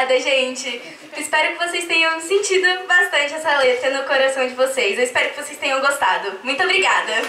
Obrigada, gente. Espero que vocês tenham sentido bastante essa letra no coração de vocês. Eu espero que vocês tenham gostado. Muito obrigada.